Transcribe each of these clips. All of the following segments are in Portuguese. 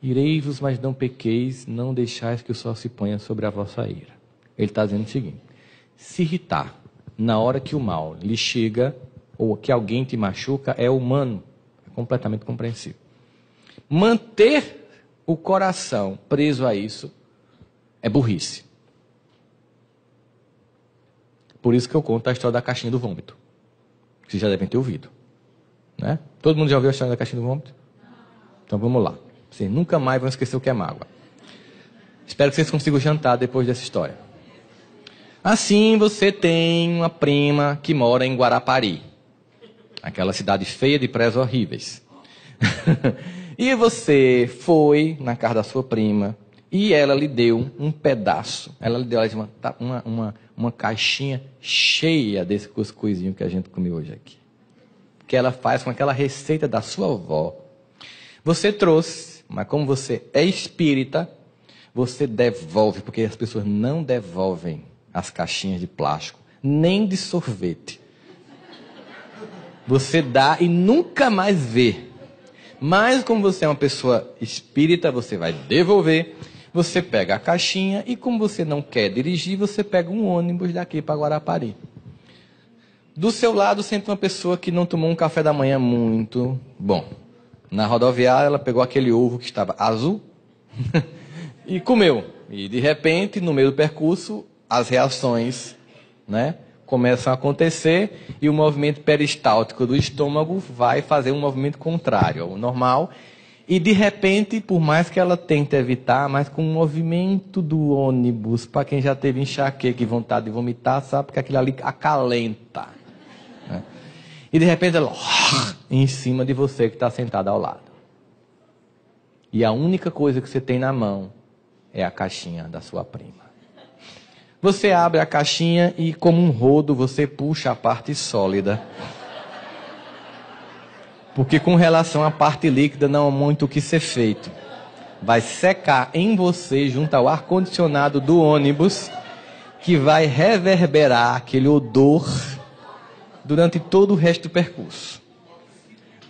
Irei-vos, mas não pequeis, não deixais que o sol se ponha sobre a vossa ira. Ele está dizendo o seguinte: se irritar na hora que o mal lhe chega, ou que alguém te machuca, é humano, é completamente compreensível. Manter o coração preso a isso é burrice. Por isso que eu conto a história da caixinha do vômito. Vocês já devem ter ouvido. Né? Todo mundo já ouviu a história da caixinha do vômito? Então vamos lá. Vocês nunca mais vão esquecer o que é mágoa. Espero que vocês consigam jantar depois dessa história. Assim, você tem uma prima que mora em Guarapari. Aquela cidade feia de prés horríveis. e você foi na casa da sua prima e ela lhe deu um pedaço. Ela lhe deu uma, uma, uma, uma caixinha cheia desse cuscuzinho que a gente comeu hoje aqui. Que ela faz com aquela receita da sua avó. Você trouxe, mas como você é espírita, você devolve, porque as pessoas não devolvem as caixinhas de plástico, nem de sorvete. Você dá e nunca mais vê. Mas como você é uma pessoa espírita, você vai devolver você pega a caixinha e, como você não quer dirigir, você pega um ônibus daqui para Guarapari. Do seu lado, senta uma pessoa que não tomou um café da manhã muito bom. Na rodoviária, ela pegou aquele ovo que estava azul e comeu. E, de repente, no meio do percurso, as reações né, começam a acontecer e o movimento peristáltico do estômago vai fazer um movimento contrário ao normal e de repente, por mais que ela tente evitar, mas com o movimento do ônibus, para quem já teve enxaqueca e vontade de vomitar, sabe que aquilo ali acalenta. E de repente ela em cima de você que está sentado ao lado. E a única coisa que você tem na mão é a caixinha da sua prima. Você abre a caixinha e, como um rodo, você puxa a parte sólida porque com relação à parte líquida não há muito o que ser feito. Vai secar em você junto ao ar-condicionado do ônibus, que vai reverberar aquele odor durante todo o resto do percurso.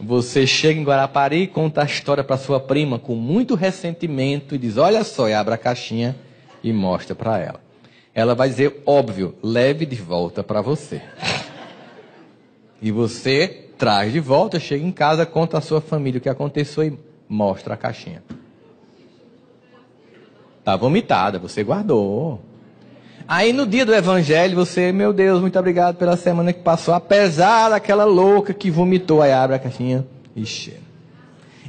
Você chega em Guarapari, conta a história para sua prima com muito ressentimento e diz: Olha só, e abre a caixinha e mostra para ela. Ela vai dizer: Óbvio, leve de volta para você. E você traz de volta, chega em casa, conta à sua família o que aconteceu e mostra a caixinha. Tá vomitada, você guardou. Aí no dia do evangelho, você, meu Deus, muito obrigado pela semana que passou, apesar daquela louca que vomitou, aí abre a caixinha e cheira.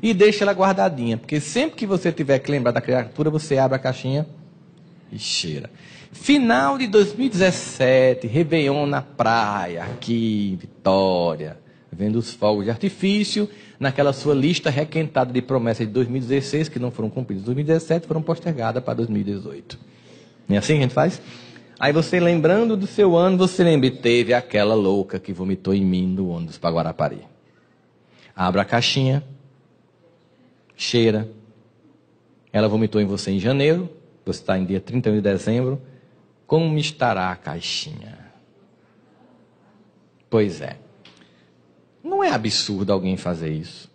E deixa ela guardadinha, porque sempre que você tiver que lembrar da criatura, você abre a caixinha e cheira. Final de 2017, Réveillon na praia, aqui, Vitória vendo os fogos de artifício, naquela sua lista requentada de promessas de 2016, que não foram cumpridas em 2017, foram postergadas para 2018. Não é assim que a gente faz? Aí você, lembrando do seu ano, você lembra, teve aquela louca que vomitou em mim no ônibus para Guarapari. Abra a caixinha, cheira. Ela vomitou em você em janeiro, você está em dia 31 de dezembro. Como estará a caixinha? Pois é. Não é absurdo alguém fazer isso.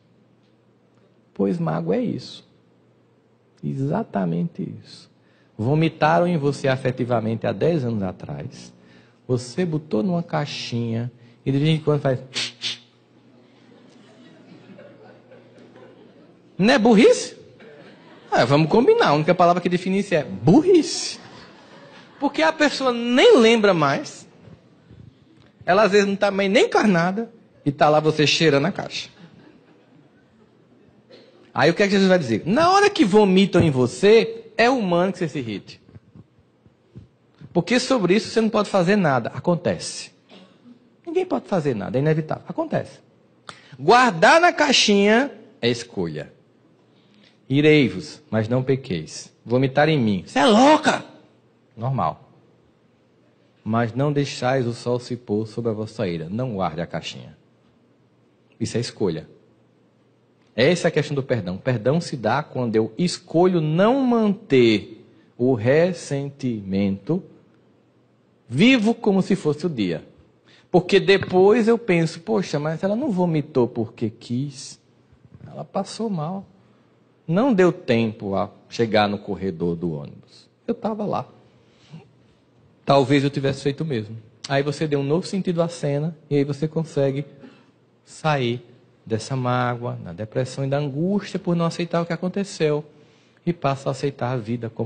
Pois mágoa é isso. Exatamente isso. Vomitaram em você afetivamente há 10 anos atrás. Você botou numa caixinha e de vez em quando faz. Não é burrice? Ah, vamos combinar. A única palavra que define isso é burrice. Porque a pessoa nem lembra mais. Ela às vezes não está nem encarnada e está lá você cheirando a caixa. Aí o que é que Jesus vai dizer? Na hora que vomitam em você, é humano que você se irrite. Porque sobre isso você não pode fazer nada. Acontece. Ninguém pode fazer nada, é inevitável. Acontece. Guardar na caixinha é escolha. Irei-vos, mas não pequeis. Vomitar em mim. Você é louca! Normal. Mas não deixais o sol se pôr sobre a vossa ira. Não guarde a caixinha. Isso é escolha. Essa é a questão do perdão. Perdão se dá quando eu escolho não manter o ressentimento vivo como se fosse o dia. Porque depois eu penso, poxa, mas ela não vomitou porque quis. Ela passou mal. Não deu tempo a chegar no corredor do ônibus. Eu estava lá. Talvez eu tivesse feito o mesmo. Aí você deu um novo sentido à cena e aí você consegue sair dessa mágoa, da depressão e da angústia por não aceitar o que aconteceu e passa a aceitar a vida como